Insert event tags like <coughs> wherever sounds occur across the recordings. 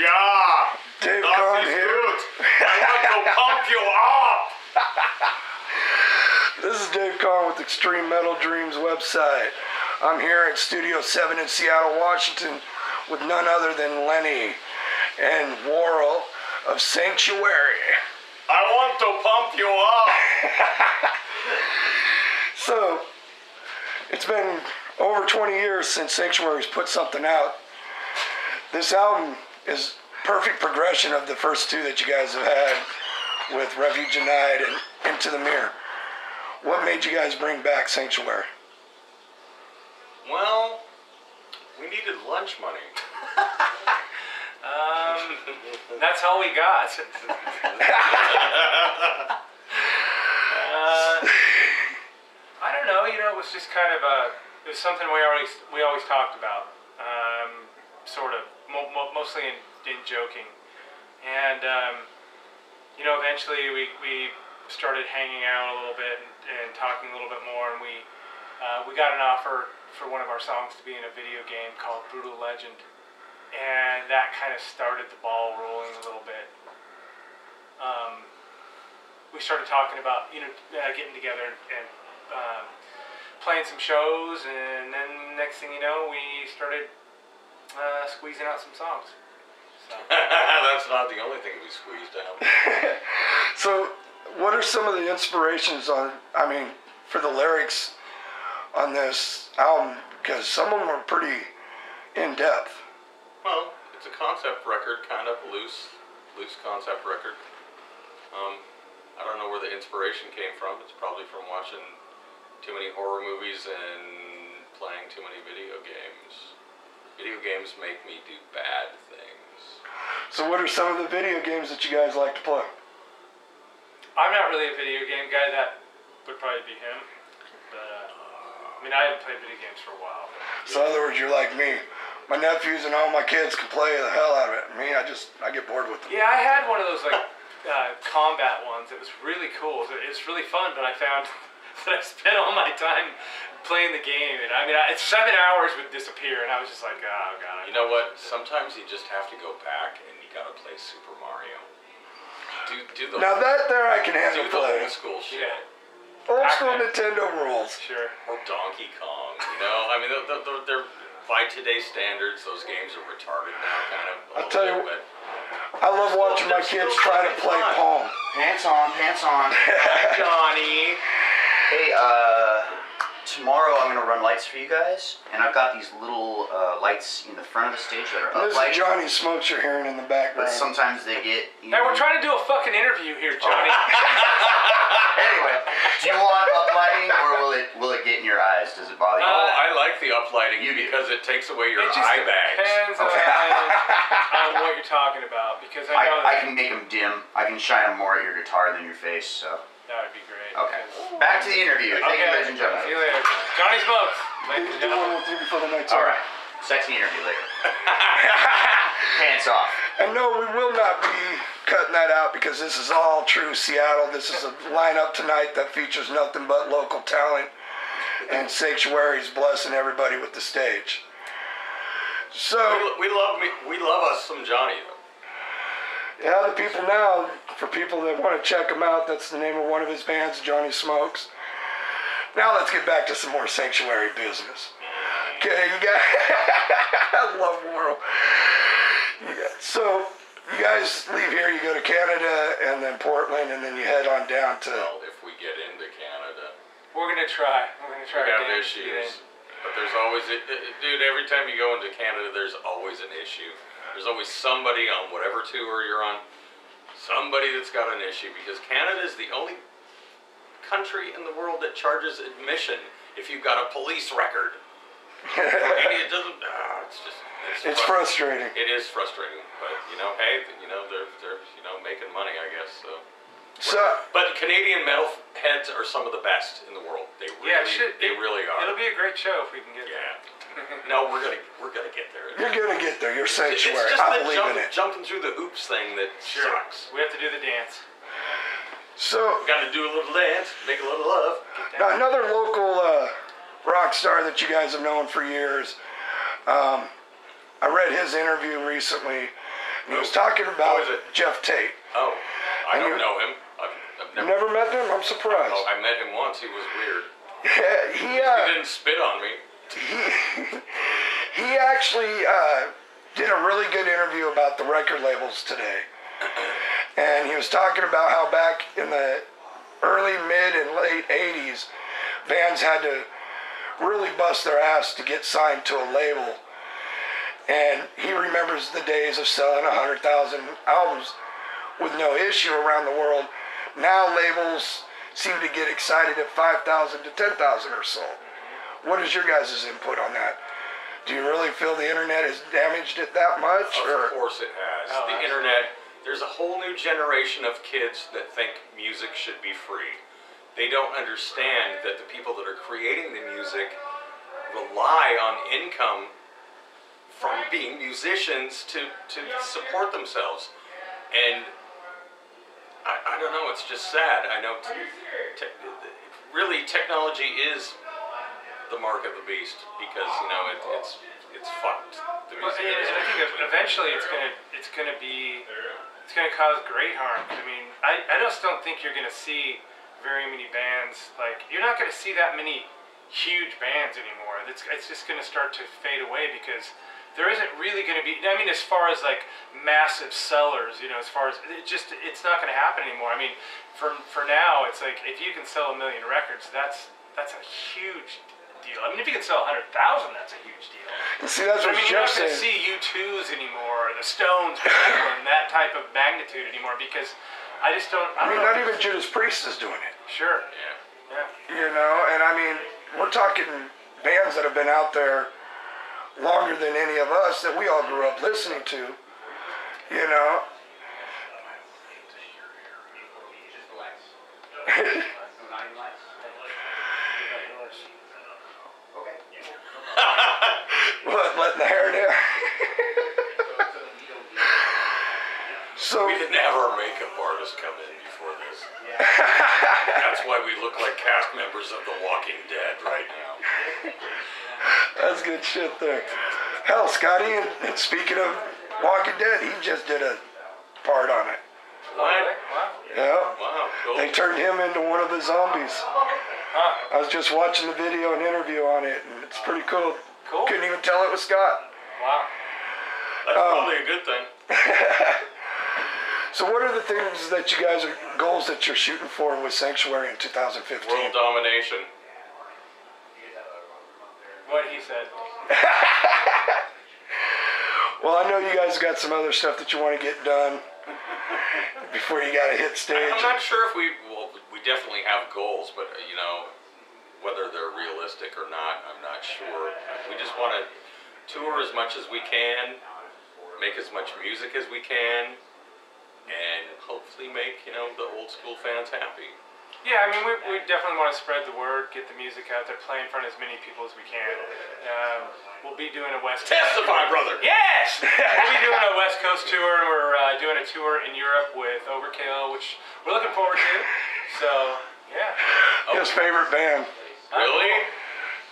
Yeah. Dave ist here. I want to pump you up. This is Dave Kahn with Extreme Metal Dreams website. I'm here at Studio 7 in Seattle, Washington, with none other than Lenny and Warrel of Sanctuary. I want to pump you up. <laughs> So, it's been over 20 years since Sanctuary's put something out. This album is perfect progression of the first two that you guys have had with Refuge Denied and Into the Mirror. What made you guys bring back Sanctuary? Well, we needed lunch money. <laughs> Um, that's all we got. <laughs> uh, I don't know. You know, it was just kind of a. It was something we always we always talked about. Um, sort of, mo- mo- mostly in, in joking, and um, you know, eventually we, we started hanging out a little bit and, and talking a little bit more, and we uh, we got an offer for one of our songs to be in a video game called Brutal Legend and that kind of started the ball rolling a little bit. Um, we started talking about you know uh, getting together and, um, playing some shows, and then next thing you know, we started uh, squeezing out some songs. So, <laughs> That's not the only thing we squeezed out. <laughs> So, what are some of the inspirations on, I mean, for the lyrics on this album? Because some of them are pretty in depth. Well, it's a concept record, kind of loose, loose concept record. Um, I don't know where the inspiration came from. It's probably from watching too many horror movies and playing too many video games. Video games make me do bad things. So, what are some of the video games that you guys like to play? I'm not really a video game guy. That would probably be him. But uh, I mean, I haven't played video games for a while. So, in other words, you're like me. My nephews and all my kids can play the hell out of it. Me, I just, I get bored with them. Yeah, I had one of those like uh, combat ones. It was really cool. It was really fun, but I found <laughs> that I spent all my time playing the game, and I mean, I, seven hours would disappear, and I was just like, oh god. You know what? Sometimes you just have to go back and you gotta play Super Mario. Do do the Now, that there I can do handle the play. old school shit. Yeah, Old school Nintendo rules. sure. Or Donkey Kong, you know? I mean, they're, they're, they're by today's standards, those games are retarded now, kind of. a I'll little tell you bit, I love watching my kids try to play Pong. Pants on, pants on. <laughs> Johnny. hey, uh, tomorrow I'm gonna run lights for you guys, and I've got these little uh, lights in the front of the stage that are This is. Johnny Smokes you're hearing in the back. But sometimes they get. You Hey, know, we're trying to do a fucking interview here, Johnny. <laughs> <laughs> Anyway, do you want uplighting or will it will it get in your eyes? Does it bother you? Oh, I like the uplighting You because it takes away your it just eye bags. depends on, <laughs> on what you're talking about, because I know I, I can make them dim. I can shine them more at your guitar than your face. So that would be great. Okay. Back to the interview. Thank you, Okay, ladies and gentlemen. See you later. Johnny Smokes. Ladies and Do one gentlemen. with before the night's All over. right. Sexy interview later. <laughs> Pants off. And no, we will not be cutting that out because this is all true Seattle. This is a lineup tonight that features nothing but local talent, and Sanctuary's blessing everybody with the stage. So, We, we love me. We love us some Johnny though. Yeah, the people now, for people that want to check him out, that's the name of one of his bands, Johnny Smokes. Now let's get back to some more Sanctuary business. Okay, you guys, <laughs> I love Warrel. Yeah, so, you guys leave here, you go to Canada, and then Portland, and then you head on down to. Well, if we get into Canada, We're gonna try. We're gonna try. we our to get in. issues. But there's always, a, dude. Every time you go into Canada, there's always an issue. There's always somebody on whatever tour you're on, somebody that's got an issue because Canada is the only country in the world that charges admission if you've got a police record. I it doesn't. ah, it's just. It's, It's frust- frustrating. It is frustrating, but you know, hey, you know, they're they're you know making money, I guess. So. So, But Canadian metal heads are some of the best in the world. They really, Yeah, it should, they it- really are. It'll be a great show if we can get there. Yeah. No, we're gonna we're gonna get there. you're gonna get there. You're It's Sanctuary. just I the believe jump, in it. jumping through the hoops thing that Sure. sucks. We have to do the dance. So, we Got to do a little dance, make a little love. Now, another local uh, rock star that you guys have known for years. Um, I read his interview recently. And he was talking about is it? Geoff Tate. Oh, I And don't you- know him. I've, I've never. never met him? I'm surprised. Oh, I met him once. He was weird. he <laughs> He uh, didn't spit on me. <laughs> he actually uh, did a really good interview about the record labels today. And he was talking about how back in the early, mid, and late 80s, bands had to really bust their ass to get signed to a label. And he remembers the days of selling 100,000 albums with no issue around the world. Now labels seem to get excited at 5,000 to 10,000 or so. What is your guys' input on that? Do you really feel the internet has damaged it that much? Of Or course it has. Oh, the absolutely. internet, there's a whole new generation of kids that think music should be free. They don't understand that the people that are creating the music rely on income from being musicians to, to support themselves. And I, I don't know, it's just sad. I know t- te- really technology is the mark of the beast because, you know, it, it's it's fucked the Well, and, and I think eventually it's gonna it's gonna be it's gonna cause great harm. I mean, I, I just don't think you're gonna see very many bands like you're not gonna see that many huge bands anymore. It's it's just gonna start to fade away because there isn't really gonna be. I mean, as far as like massive sellers, you know, as far as it just it's not gonna happen anymore. I mean, for for now, it's like if you can sell a million records, that's that's a huge deal. I mean, if you can sell a hundred thousand, that's a huge deal. see, that's what I what mean, you're not going to see U2s anymore, or the Stones, <coughs> Zeppelin, that type of magnitude anymore because I just don't. I I, don't mean, know. not even Judas Priest is doing it. Sure. Yeah. Yeah. You know, and I mean, we're talking bands that have been out there longer than any of us that we all grew up listening to. You know, <laughs> what, letting the hair down. so, We didn't have our makeup artist come in before this. That's why we look like cast members of The Walking Dead right now. that's good shit there. Hell, Scotty, and, speaking of Walking Dead, he just did a part on it. What? Yeah. Wow, cool. They turned him into one of the zombies. Huh. I was just watching the video and interview on it, and it's pretty cool. Cool. Couldn't even tell it was Scott. Wow. That's Oh. probably a good thing. <laughs> So, what are the things that you guys are goals that you're shooting for with Sanctuary in 2015? World domination. What he said. <laughs> Well, I know you guys got some other stuff that you want to get done before you got to hit stage. I'm not sure if we, well, we definitely have goals, but, uh, you know, whether they're realistic or not, I'm not sure. We just want to tour as much as we can, make as much music as we can, and hopefully make, you know, the old school fans happy. Yeah, I mean, we, we definitely want to spread the word, get the music out there, play in front of as many people as we can. Um, we'll be doing a West Testify, brother! Yes! <laughs> we'll be doing a West Coast tour, and we're uh, doing a tour in Europe with Overkill, which we're looking forward to. So, yeah. His favorite band. Really?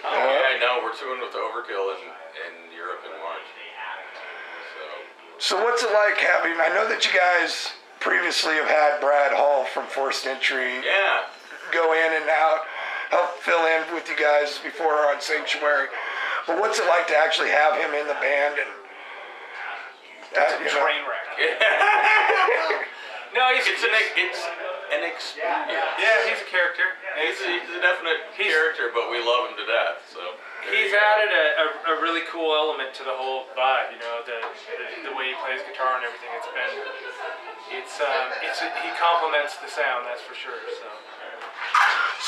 Oh, Yeah. yeah, no, we're touring with Overkill in, in Europe in March. So, So, what's it like having? I know that you guys previously have had Brad Hull from Forced Entry yeah. go in and out, help fill in with you guys before on Sanctuary. But what's it like to actually have him in the band and? Uh, you know, Train wreck. <laughs> No, he's, It's an, it's an experience. yeah, he's a character. He's a, he's a definite He's- character, but we love him to death. So there He's added a, a, a really cool element to the whole vibe. You know, the, the the way he plays guitar and everything. It's been, it's um, it's he complements the sound. That's for sure. So.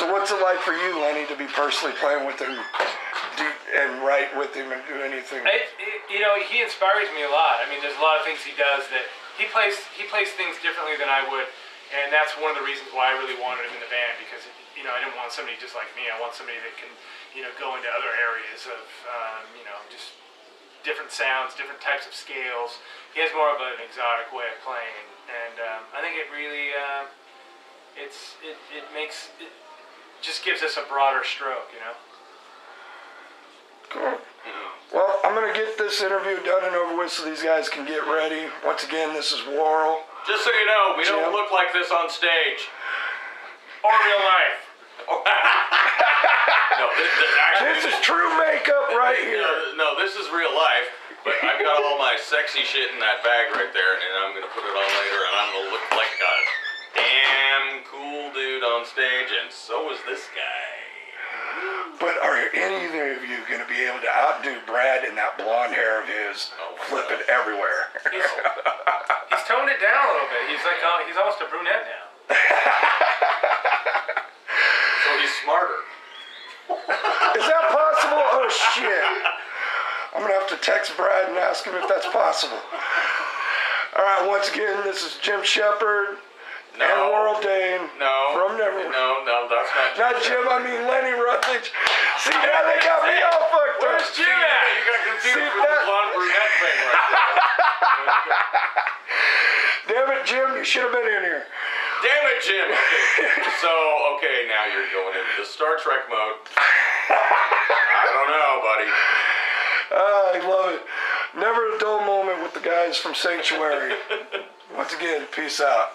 So what's it like for you, Lenny, to be personally playing with him do, and write with him and do anything? It, it, you know, he inspires me a lot. I mean, there's a lot of things he does that he plays. He plays things differently than I would, and that's one of the reasons why I really wanted him in the band because you know I didn't want somebody just like me. I want somebody that can you know go into other areas of um, you know just different sounds, different types of scales. He has more of an exotic way of playing, and um, I think it really uh, it's it, it makes it just gives us a broader stroke. You know. Cool. Well, I'm I'm gonna get this interview done and over with so these guys can get ready. Once again, this is Warrel. Just so you know, we Jim? don't look like this on stage. Or real life. <laughs> No, this, this, actually, This is true makeup right here. No, no, this is real life. But I've got all my sexy shit in that bag right there, and I'm gonna put it on later, and I'm gonna look like a damn cool dude on stage, and so is this guy. But are any of you gonna be able to outdo Brad in that blonde hair of his, Oh, flipping God. everywhere? He's, <laughs> he's toned it down a little bit. He's like uh, he's almost a brunette now. So he's smarter. Is that possible? Oh shit! I'm gonna have to text Brad and ask him if that's possible. All right, once again, this is Jim Sheppard and Warrel Dane No. from Never. No, no, that's not. Not Jim, I mean Lenny Rutledge. See, now they got me all fucked up. Where's Jim at? You got confused See, with that- the blonde brunette thing right there. <laughs> Damn it, Jim, you should have been in here. Damn it, Jim. Okay. So, okay, now you're going into the Star Trek mode. <laughs> I don't know, buddy. Ah, I love it. Never a dull moment with the guys from Sanctuary. <laughs> Once again, peace out.